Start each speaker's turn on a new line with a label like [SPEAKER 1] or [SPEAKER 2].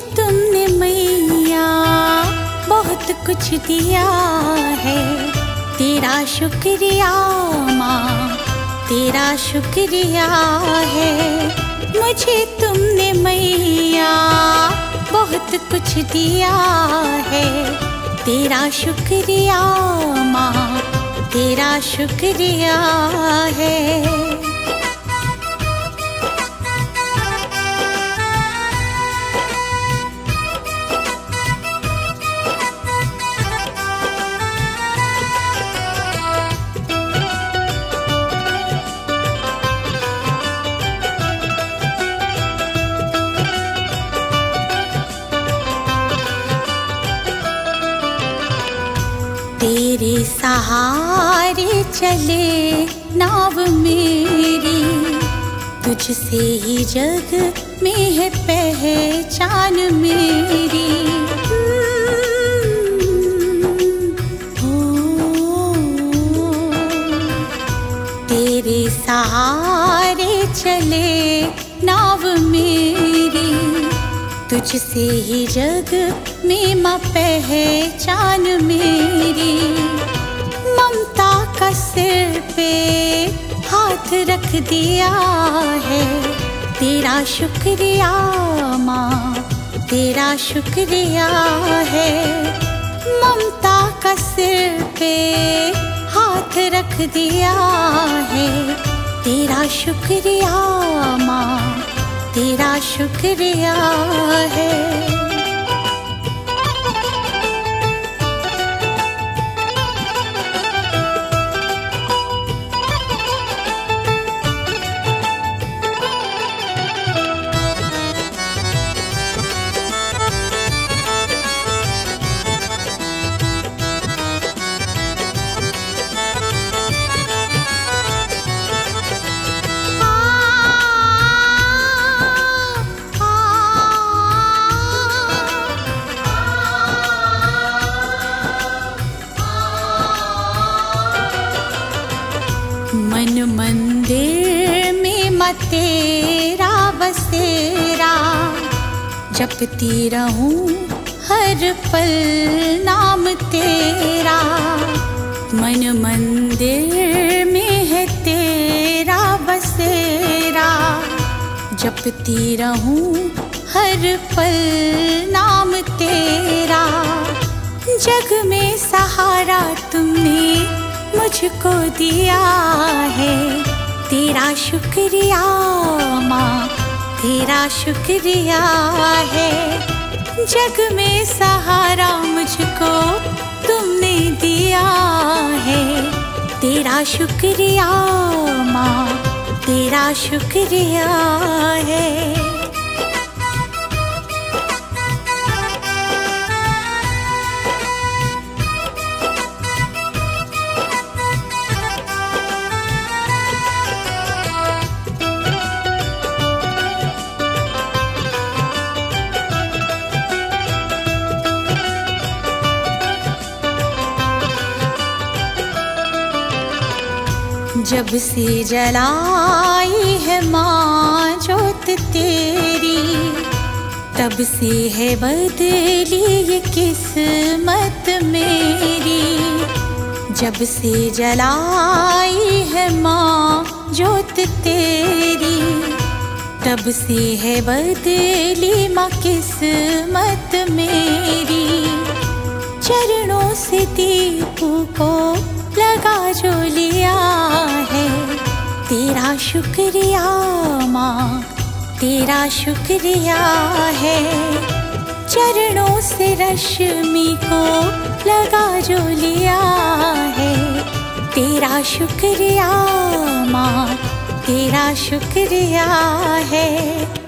[SPEAKER 1] तुमने मैया, बहुत कुछ दिया है। तेरा शुक्रिया माँ, तेरा शुक्रिया है। मुझे तुमने मैया, बहुत कुछ दिया है। तेरा शुक्रिया माँ, तेरा शुक्रिया है। तेरे सहारे चले नाव मेरी। तुझसे ही जग में है पहचान मेरी। हो, तेरे सहारे चले नाव मेरी। तुझसे ही जग में माँ पहचान मेरी। ममता का सिर पे हाथ रख दिया है। तेरा शुक्रिया माँ, तेरा शुक्रिया है। ममता का सिर पे हाथ रख दिया है। तेरा शुक्रिया माँ। तेरा शुक्रिया है। तेरा बसेरा जपती रहूँ हर पल नाम तेरा। मन मंदिर में है तेरा बसेरा जपती रहूँ हर पल नाम तेरा। जग में सहारा तुमने मुझको दिया। शुक्रिया, माँ। तेरा शुक्रिया है। जग में सहारा मुझको तुमने दिया है। तेरा शुक्रिया, माँ। तेरा शुक्रिया है। जब से जलाई है माँ जोत तेरी, तब से है बदली ये किस्मत मेरी। जब से जलाई है माँ जोत तेरी, तब से है बदली माँ किस्मत मेरी। चरणों से दीपू को शुक्रिया माँ, तेरा शुक्रिया है। चरणों से रश्मि को लगा जो लिया है। तेरा शुक्रिया माँ, तेरा शुक्रिया है।